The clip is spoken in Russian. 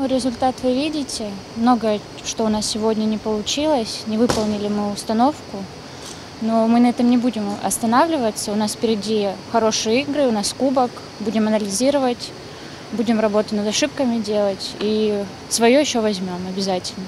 Ну, результат вы видите. Много что у нас сегодня не получилось. Не выполнили мы установку. Но мы на этом не будем останавливаться. У нас впереди хорошие игры, у нас кубок. Будем анализировать, будем работу над ошибками делать. И свое еще возьмем обязательно.